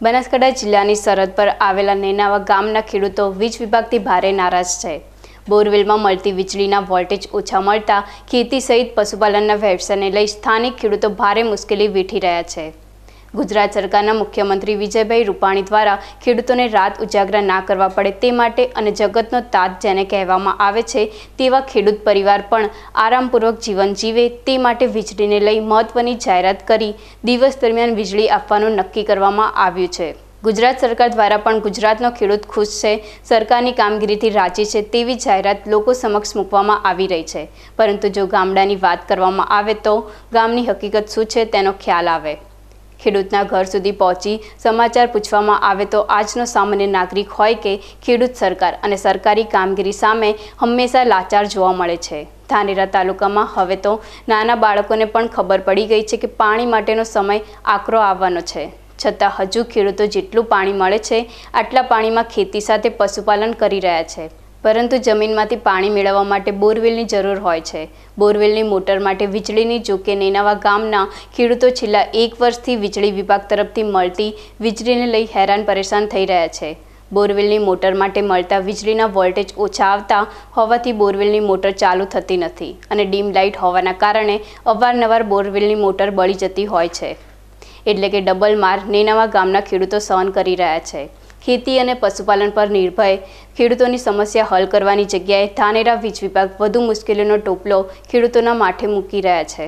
બનાસકાંઠા જિલ્લાની સરહદ પર આવેલા નેનાવા ગામના ખેડૂતો વીજ વિભાગથી ભારે નારાજ છે. બોરવેલમાં મળતી વીજળીના વોલ્ટેજ ઓછા મળતા ખેતી સહિત પશુપાલનના વ્યવસાયને લઈ સ્થાનિક ખેડૂતો ભારે મુશ્કેલી વેઠી રહ્યા છે. ગુજરાત સરકારના મુખ્યમંત્રી વિજયભાઈ રૂપાણી દ્વારા ખેડૂતોને રાત ઉજાગરા ના કરવા પડે તે માટે અને જગતનો તાત જેને કહેવામાં આવે છે તેવા ખેડૂત પરિવાર પણ આરામપૂર્વક જીવન જીવે તે માટે વીજળીને લઈ મહત્વની જાહેરાત કરી દિવસ દરમિયાન વીજળી આપવાનું નક્કી કરવામાં આવ્યું છે. ગુજરાત સરકાર દ્વારા પણ ગુજરાતનો ખેડૂત ખુશ છે, સરકારની કામગીરીથી રાજી છે તેવી જાહેરાત લોકો સમક્ષ મૂકવામાં આવી રહી છે. પરંતુ જો ગામડાની વાત કરવામાં આવે તો ગામની હકીકત શું છે તેનો ખ્યાલ આવે. ખેડૂતના ઘર સુધી પહોંચી સમાચાર પૂછવામાં આવે તો આજનો સામાન્ય નાગરિક હોય કે ખેડૂત સરકાર અને સરકારી કામગીરી સામે હંમેશા લાચાર જોવા મળે છે. ધાનેરા તાલુકામાં હવે તો નાના બાળકોને પણ ખબર પડી ગઈ છે કે પાણી માટેનો સમય આકરો આવવાનો છે. છતાં હજુ ખેડૂતો જેટલું પાણી મળે છે, આટલા પાણીમાં ખેતી સાથે પશુપાલન કરી રહ્યા છે. પરંતુ જમીનમાંથી પાણી મેળવવા માટે બોરવેલની જરૂર હોય છે. બોરવેલની મોટર માટે વીજળીની જોકે નેનાવા ગામના ખેડૂતો છેલ્લા એક વર્ષથી વીજળી વિભાગ તરફથી મળતી વીજળીને લઈ હેરાન પરેશાન થઈ રહ્યા છે. બોરવેલની મોટર માટે મળતા વીજળીના વોલ્ટેજ ઓછા આવતા હોવાથી બોરવેલની મોટર ચાલુ થતી નથી અને ડીમ લાઇટ હોવાના કારણે અવારનવાર બોરવેલની મોટર બળી જતી હોય છે. એટલે કે ડબલ માર નેનાવા ગામના ખેડૂતો સહન કરી રહ્યા છે. ખેતી અને પશુપાલન પર નિર્ભય. ખેડૂતોની સમસ્યા હલ કરવાની જગ્યાએ ધાનેરા વીજ વિભાગ વધુ મુશ્કેલીનો ટોપલો ખેડૂતોના માથે મૂકી રહ્યા છે.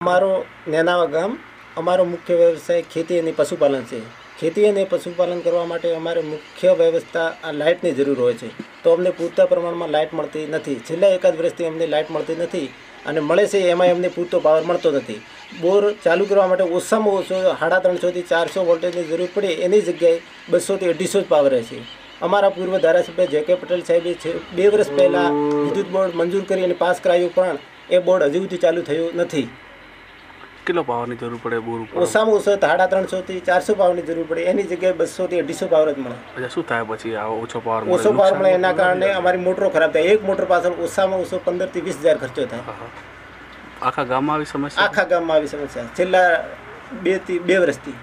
અમારો નેનાવા ગામ, અમારો મુખ્ય વ્યવસાય ખેતી અને પશુપાલન છે. ખેતી અને પશુપાલન કરવા માટે અમારે મુખ્ય વ્યવસ્થા આ લાઇટની જરૂર હોય છે. તો અમને પૂરતા પ્રમાણમાં લાઇટ મળતી નથી. છેલ્લા એકાદ વર્ષથી અમને લાઇટ મળતી નથી. અને મળે છે એમાં એમને પૂરતો પાવર મળતો નથી. બોર ચાલુ કરવા માટે ઓછામાં ઓછો સાડા ત્રણસોથી ચારસો વોલ્ટેજની જરૂર પડે એની જગ્યાએ બસોથી અઢીસો જ પાવર છે અમારા પૂર્વ ધારાસભ્ય જે કે પટેલ સાહેબે બે વર્ષ પહેલાં વિદ્યુત બોર્ડ મંજૂર કરી અને પાસ કરાયું પણ એ બોર્ડ હજુ સુધી ચાલુ થયું નથી. કેટલો પાવરની જરૂર પડે બોર ઉપર? ઓછામાં ઓછો સાડા ત્રણસોથી ચારસો પાવરની જરૂર પડે. એની જગ્યાએ બસોથી અઢીસો પાવર જ મળે. એટલે શું થાય પછી આ ઓછો પાવર ઓછો પાવર મળે એના કારણે અમારી મોટરો ખરાબ થાય. એક મોટર પાછળ ઓછામાં ઓછો પંદરથી વીસ હજાર ખર્ચો થાય. આખા ગામમાં આવી સમસ્યા? આખા ગામમાં આવી સમસ્યા. છેલ્લા બેથી બે વર્ષથી.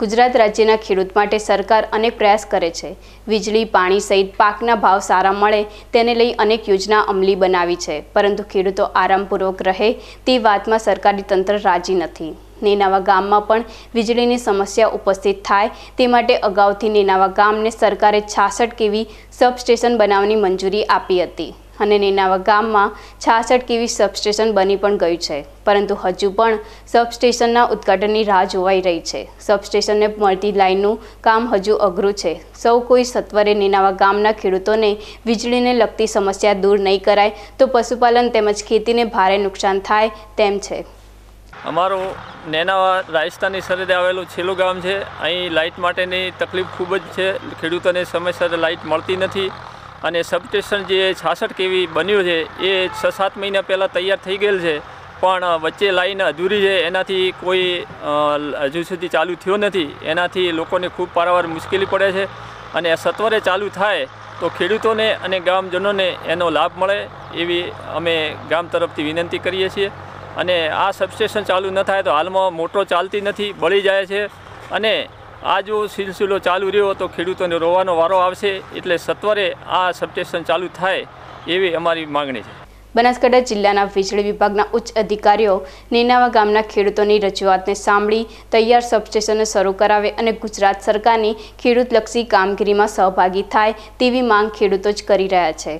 ગુજરાત રાજ્યના ખેડૂત માટે સરકાર અનેક પ્રયાસ કરે છે. વીજળી, પાણી સહિત પાકના ભાવ સારા મળે તેને લઈ અનેક યોજના અમલી બનાવી છે. પરંતુ ખેડૂતો આરામપૂર્વક રહે તે વાતમાં સરકારી તંત્ર રાજી નથી. નેનાવા ગામમાં પણ વીજળીની સમસ્યા ઉપસ્થિત થાય તે માટે અગાઉથી નેનાવા ગામને સરકારે છાસઠ કેવી સબસ્ટેશન બનાવવાની મંજૂરી આપી હતી. અને નેનાવા ગામમાં છાસઠ કેવી સબસ્ટેશન બની પણ ગયું છે. પરંતુ હજુ પણ સબસ્ટેશનના ઉદ્ઘાટનની રાહ જોવાઈ રહી છે. સબસ્ટેશનને મળતી લાઇનનું કામ હજુ અઘરું છે. સૌ કોઈ સત્વરે નેનાવા ગામના ખેડૂતોને વીજળીને લગતી સમસ્યા દૂર નહીં કરાય તો પશુપાલન તેમજ ખેતીને ભારે નુકસાન થાય તેમ છે. અમારું નેનાવા રાજસ્થાનની સરહદે આવેલું છેલ્લું ગામ છે. અહીં લાઇટ માટેની તકલીફ ખૂબ જ છે. ખેડૂતોને સમયસર લાઇટ મળતી નથી. અને સબસ્ટેશન જે છાસઠ કેવી બન્યું છે, એ છ સાત મહિના પહેલાં તૈયાર થઈ ગયેલ છે, પણ વચ્ચે લાઈન અધૂરી છે, એનાથી કોઈ હજુ સુધી ચાલુ થયો નથી, એનાથી લોકોને ખૂબ પારાવાર મુશ્કેલી પડે છે અને સત્વરે ચાલુ થાય તો ખેડૂતોને અને ગામજનોને એનો લાભ મળે એવી અમે ગામ તરફથી વિનંતી કરીએ છીએ. અને આ સબસ્ટેશન ચાલુ ન થાય તો હાલમાં મોટરો ચાલતી નથી, બળી જાય છે અને આ જો સિલસિલો ચાલુ રહ્યો તો ખેડૂતોને રોવાનો વારો આવશે એટલે સત્વરે આ સબસ્ટેશન ચાલુ થાય એવી અમારી માગણી છે. બનાસકાંઠા જિલ્લાના વીજળી વિભાગના ઉચ્ચ અધિકારીઓ નેનાવા ગામના ખેડૂતોની રજૂઆતને સાંભળી તૈયાર સબસ્ટેશનો શરૂ કરાવે અને ગુજરાત સરકારની ખેડૂતલક્ષી કામગીરીમાં સહભાગી થાય તેવી માંગ ખેડૂતો જ કરી રહ્યા છે.